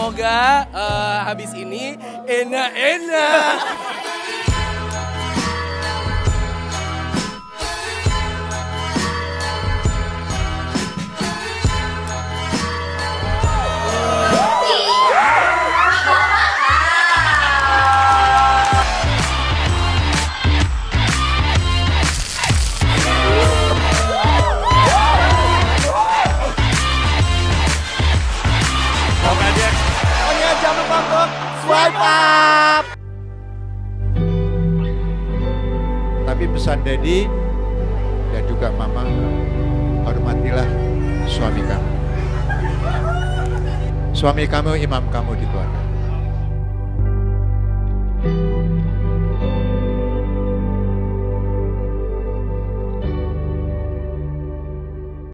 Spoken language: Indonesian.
semoga eh, habis ini enak-enak. Jangan lupa untuk swipe up. Tapi pesan Dedi dan juga Mama, hormatilah suami kamu. Suami kamu imam kamu di keluarga.